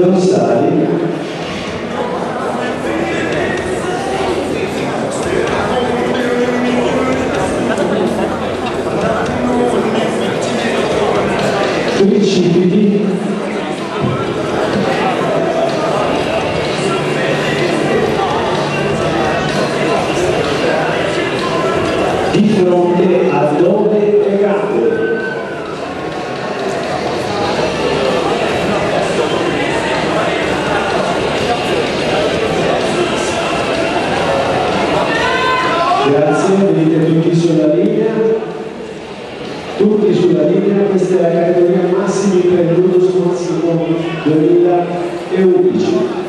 dorsali tricipiti di fronte al doppio Grazie, venite tutti sulla linea. Tutti sulla linea, questa è la categoria massimi per il Ludo Massimo 2011.